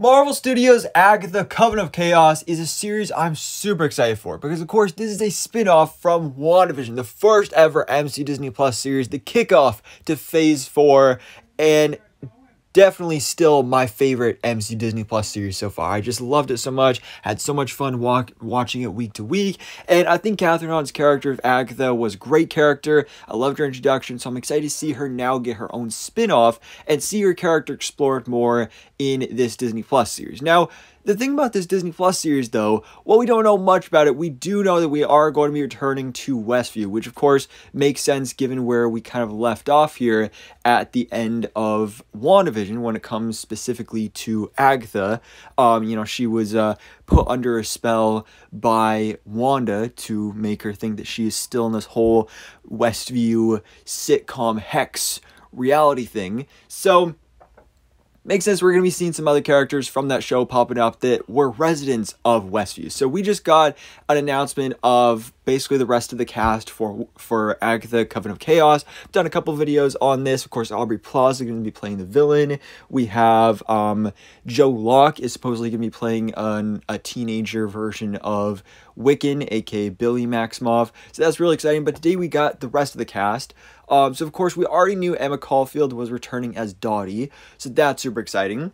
Marvel Studios' Agatha Coven of Chaos is a series I'm super excited for because, of course, this is a spin off from WandaVision, the first ever MC Disney Plus series, the kickoff to Phase 4, and definitely still my favorite MC Disney Plus series so far. I just loved it so much, had so much fun walk, watching it week to week, and I think Kathryn Hahn's character of Agatha was a great character. I loved her introduction, so I'm excited to see her now get her own spin-off and see her character explored more in this Disney Plus series. Now, the thing about this Disney Plus series, though, while we don't know much about it, we do know that we are going to be returning to Westview, which of course makes sense given where we kind of left off here at the end of WandaVision when it comes specifically to Agatha. Um, you know, she was uh, put under a spell by Wanda to make her think that she is still in this whole Westview sitcom hex reality thing. So, makes sense we're going to be seeing some other characters from that show popping up that were residents of Westview. So we just got an announcement of basically the rest of the cast for for Agatha Coven of Chaos. Done a couple videos on this. Of course, Aubrey Plaza is going to be playing the villain. We have um, Joe Locke is supposedly going to be playing an, a teenager version of Wiccan, aka Billy Maximoff. So that's really exciting. But today we got the rest of the cast. Um, so of course we already knew Emma Caulfield was returning as Dottie, so that's super exciting.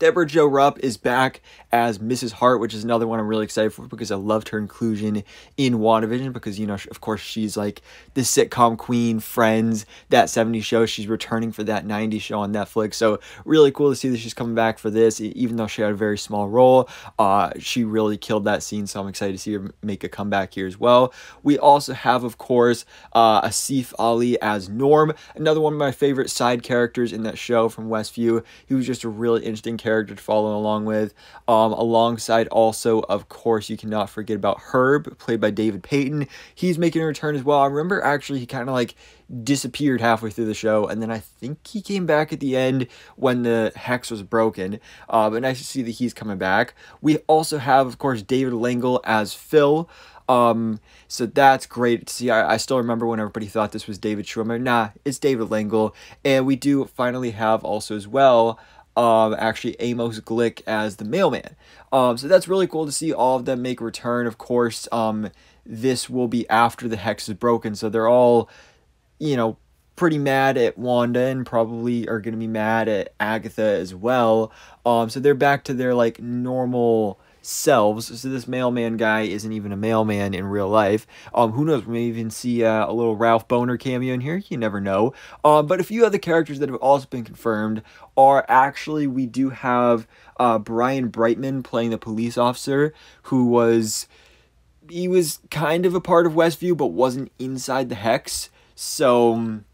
Debra Jo Rupp is back as Mrs. Hart, which is another one I'm really excited for because I loved her inclusion in WandaVision because, you know, of course, she's like the sitcom queen, Friends, that 70s show. She's returning for that 90s show on Netflix. So, really cool to see that she's coming back for this, even though she had a very small role. Uh, she really killed that scene, so I'm excited to see her make a comeback here as well. We also have, of course, uh, Asif Ali as Norm, another one of my favorite side characters in that show from Westview. He was just a really interesting character character to follow along with. Um, alongside also, of course, you cannot forget about Herb, played by David Payton. He's making a return as well. I remember actually he kind of like disappeared halfway through the show, and then I think he came back at the end when the hex was broken. Uh, but nice to see that he's coming back. We also have, of course, David Lengel as Phil. Um, so that's great to see. I, I still remember when everybody thought this was David Schwimmer. Nah, it's David Lengel. And we do finally have also as well um, actually Amos Glick as the mailman. Um, so that's really cool to see all of them make return. Of course, um, this will be after the hex is broken, so they're all, you know, pretty mad at Wanda and probably are going to be mad at Agatha as well. Um, so they're back to their like normal selves. So this mailman guy isn't even a mailman in real life. Um, who knows? We may even see uh, a little Ralph Bohner cameo in here. You never know. Um, but a few other characters that have also been confirmed are actually we do have uh, Brian Brightman playing the police officer who was he was kind of a part of Westview but wasn't inside the hex. So um,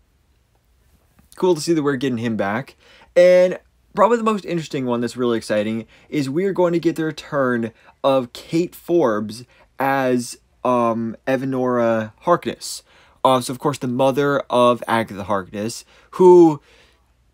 cool to see that we're getting him back. And probably the most interesting one that's really exciting is we are going to get the return of Kate Forbes as um, Evanora Harkness. Uh, so, of course, the mother of Agatha Harkness, who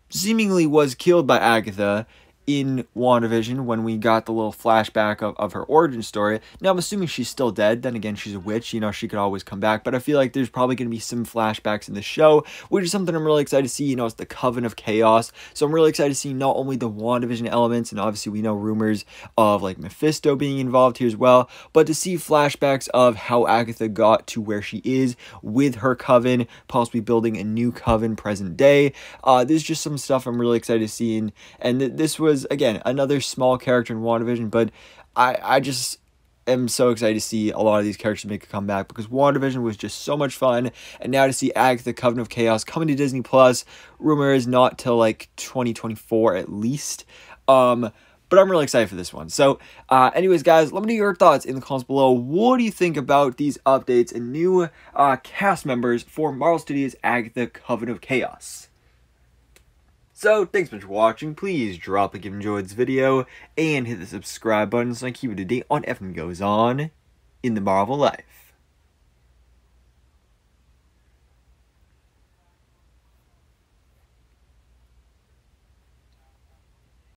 seemingly was killed by Agatha in WandaVision when we got the little flashback of, of her origin story. Now, I'm assuming she's still dead. Then again, she's a witch. You know, she could always come back. But I feel like there's probably going to be some flashbacks in the show, which is something I'm really excited to see. You know, it's the Coven of Chaos. So I'm really excited to see not only the WandaVision elements, and obviously we know rumors of like Mephisto being involved here as well, but to see flashbacks of how Agatha got to where she is with her Coven, possibly building a new Coven present day. Uh, there's just some stuff I'm really excited to see. And, and th- this was was again another small character in WandaVision, but I I just am so excited to see a lot of these characters make a comeback because WandaVision was just so much fun, and now to see Agatha Coven of Chaos coming to Disney Plus, rumor is not till like 2024 at least. Um, but I'm really excited for this one. So, uh, anyways, guys, let me know your thoughts in the comments below. What do you think about these updates and new uh, cast members for Marvel Studios' Agatha Coven of Chaos? So, thanks so much for watching. Please drop a like if you enjoyed this video and hit the subscribe button so I keep you to date on everything goes on in the Marvel life.